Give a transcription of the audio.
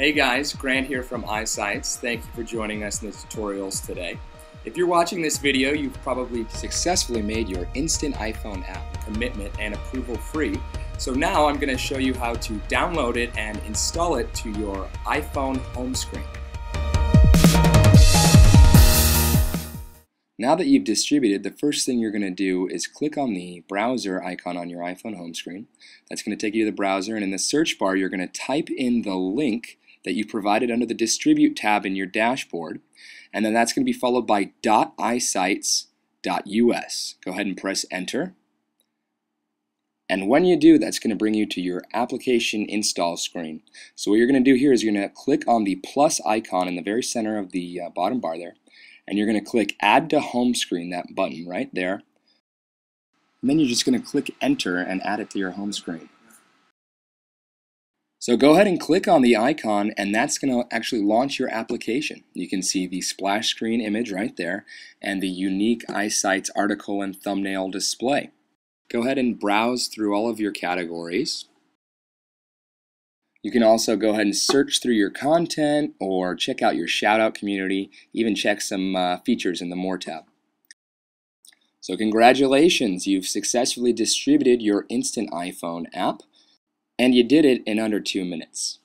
Hey guys, Grant here from iSites. Thank you for joining us in the tutorials today. If you're watching this video, you've probably successfully made your instant iPhone app commitment and approval free. So now I'm going to show you how to download it and install it to your iPhone home screen. Now that you've distributed, the first thing you're going to do is click on the browser icon on your iPhone home screen. That's going to take you to the browser, and in the search bar, you're going to type in the link that you provided under the Distribute tab in your dashboard, and then that's going to be followed by .isites.us. Go ahead and press Enter. And when you do, that's going to bring you to your application install screen. So what you're going to do here is you're going to click on the plus icon in the very center of the uh, bottom bar there, and you're going to click Add to Home Screen, that button right there. And then you're just going to click Enter and add it to your home screen. So go ahead and click on the icon and that's going to actually launch your application. You can see the splash screen image right there and the unique iSites article and thumbnail display. Go ahead and browse through all of your categories. You can also go ahead and search through your content or check out your shoutout community, even check some uh, features in the More tab. So congratulations, you've successfully distributed your Instant iPhone app, and you did it in under two minutes.